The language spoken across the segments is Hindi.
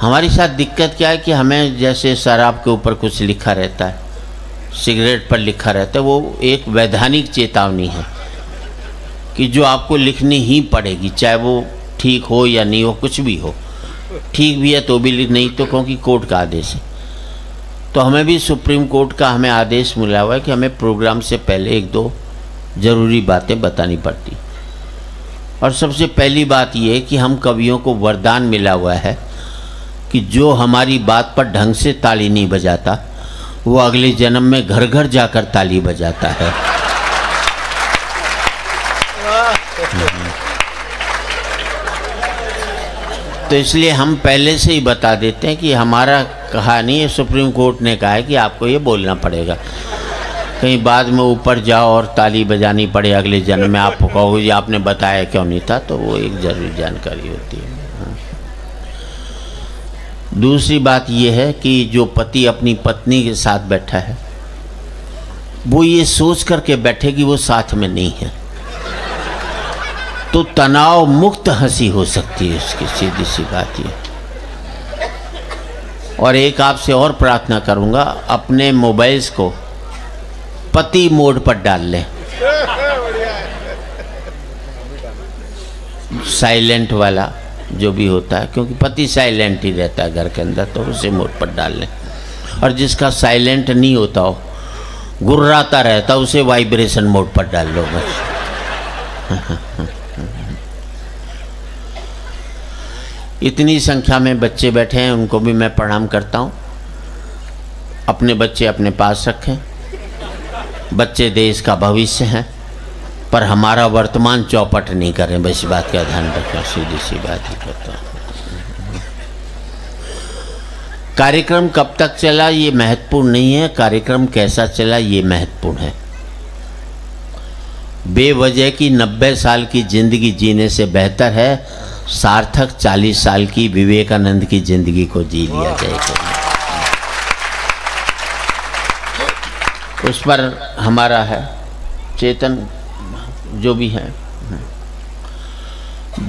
हमारे साथ दिक्कत क्या है कि हमें जैसे शराब के ऊपर कुछ लिखा रहता है, सिगरेट पर लिखा रहता है, वो एक वैधानिक चेतावनी है कि जो आपको लिखनी ही पड़ेगी, चाहे वो ठीक हो या नहीं हो, कुछ भी हो। ठीक भी है तो भी नहीं तो क्योंकि कोर्ट का आदेश है। तो हमें भी सुप्रीम कोर्ट का हमें आदेश मिला हुआ है कि हमें प्रोग्राम से पहले एक दो ज़रूरी बातें बतानी पड़ती। और सबसे पहली बात यह कि हम कवियों को वरदान मिला हुआ है कि जो हमारी बात पर ढंग से ताली नहीं बजाता, वो अगले जन्म में घर घर जाकर ताली बजाता है। तो इसलिए हम पहले से ही बता देते हैं कि हमारा कहा नहीं है सुप्रीम कोर्ट ने कहा है कि आपको ये बोलना पड़ेगा। कहीं बाद में ऊपर जाओ और ताली बजानी पड़े अगले जन्म में, आप कहो जी आपने बताया क्यों नहीं था? तो वो एक ज़रूरी जानकारी होती हाँ। दूसरी बात यह है कि जो पति अपनी पत्नी के साथ बैठा है वो ये सोच करके बैठे कि वो साथ में नहीं है। तो तनाव मुक्त हँसी हो सकती है उसकी सीधी सी बात ये। और एक आपसे और प्रार्थना करूँगा अपने मोबाइल्स को पति मोड पर डाल लें। साइलेंट वाला। जो भी होता है, क्योंकि पति साइलेंट ही रहता है घर के अंदर तो उसे मोड पर डाल लें। और जिसका साइलेंट नहीं होता हो गुर्राता रहता, उसे वाइब्रेशन मोड पर डाल लो बस। इतनी संख्या में बच्चे बैठे हैं, उनको भी मैं प्रणाम करता हूँ। अपने बच्चे अपने पास रखें। बच्चे देश का भविष्य हैं। पर हमारा वर्तमान चौपट नहीं करें। बस बात का ध्यान रखें, सीधी सी बात ही करता कार्यक्रम कब तक चला ये महत्वपूर्ण नहीं है। कार्यक्रम कैसा चला ये महत्वपूर्ण है। बेवजह की नब्बे साल की ज़िंदगी जीने से बेहतर है, सार्थक चालीस साल की विवेकानंद की ज़िंदगी को जी लिया जाएगा उस पर हमारा है चेतन जो भी है।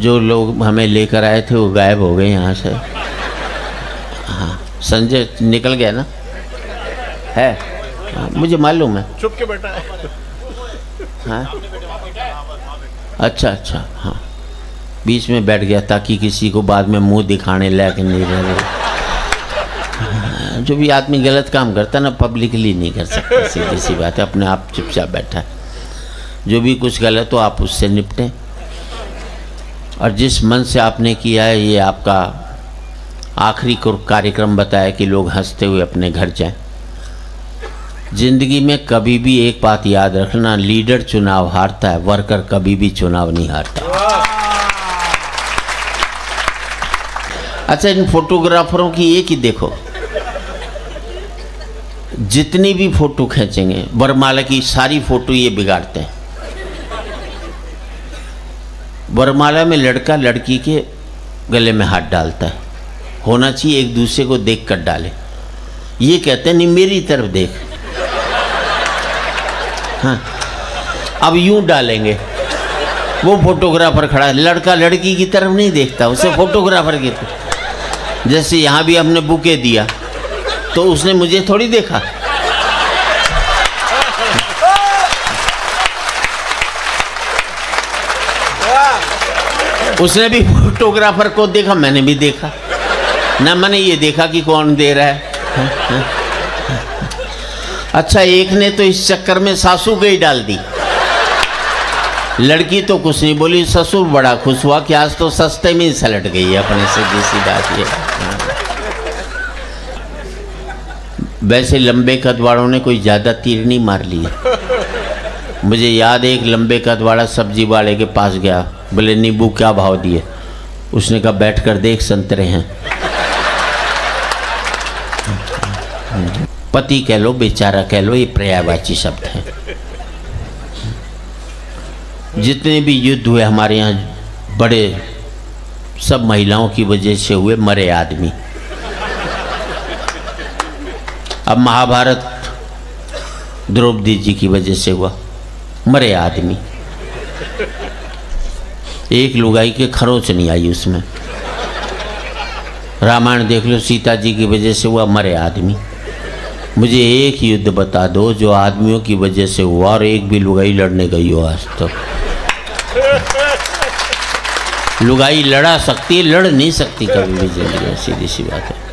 जो लोग हमें लेकर आए थे वो गायब हो गए यहाँ से। हाँ संजय निकल गया ना? है? हाँ, मुझे मालूम है। चुप के बैठा है। हाँ? अच्छा अच्छा हाँ। बीच में बैठ गया ताकि किसी को बाद में मुँह दिखाने लायक नहीं रहे हाँ, जो भी आदमी गलत काम करता है ना पब्लिकली नहीं कर सकता सीधी सी बात है अपने आप चुपचाप बैठा है। जो भी कुछ गलत हो, आप उससे निपटें। और जिस मन से आपने किया है, ये आपका आखिरी कार्यक्रम बताया कि लोग हँसते हुए अपने घर जाएँ। ज़िंदगी में कभी भी एक बात याद रखना, लीडर चुनाव हारता है, वर्कर कभी भी चुनाव नहीं हारता। अच्छा इन फोटोग्राफरों की एक ही देखो। जितनी भी फ़ोटो खींचेंगे वरमाला की सारी फ़ोटो ये बिगाड़ते हैं। वरमाला में लड़का लड़की के गले में हाथ डालता है। होना चाहिए एक दूसरे को देख कर डाले। ये कहते हैं, नहीं, मेरी तरफ़ देख। हाँ। अब यूँ डालेंगे। वो फोटोग्राफर खड़ा है। लड़का लड़की की तरफ़ नहीं देखता, उसे फोटोग्राफर की तरफ़। जैसे यहाँ भी हमने बुके दिया तो उसने मुझे थोड़ी देखा। उसने भी फोटोग्राफर को देखा, मैंने भी देखा। ना मैंने ये देखा कि कौन दे रहा है। अच्छा एक ने तो इस चक्कर में सासू गई डाल दी। लड़की तो कुछ नहीं बोली, ससुर बड़ा खुश हुआ कि आज तो सस्ते में ही सलट गई है अपने से, जैसी बात ये। वैसे लंबे कद वालों ने कोई ज़्यादा तीर नहीं मार लिया मुझे याद है एक लंबे कद वाला सब्ज़ी वाले के पास गया। बोले, नींबू क्या भाव दिए? उसने कहा बैठ कर देख, संतरे हैं। पति कह लो, बेचारा कह लो, ये पर्यायवाची शब्द है। जितने भी युद्ध हुए हमारे यहाँ, बड़े सब महिलाओं की वजह से हुए, मरे आदमी। अब महाभारत द्रौपदी जी की वजह से हुआ। मरे आदमी। एक लुगाई के खरोच नहीं आई उसमें। रामायण देख लो, सीता जी की वजह से हुआ मरे आदमी। मुझे एक युद्ध बता दो, जो आदमियों की वजह से हुआ और एक भी लुगाई लड़ने गई हो आज तक। लुगाई लड़ा सकती है, लड़ नहीं सकती कभी भी ज़िंदगी सीधी सी बात है।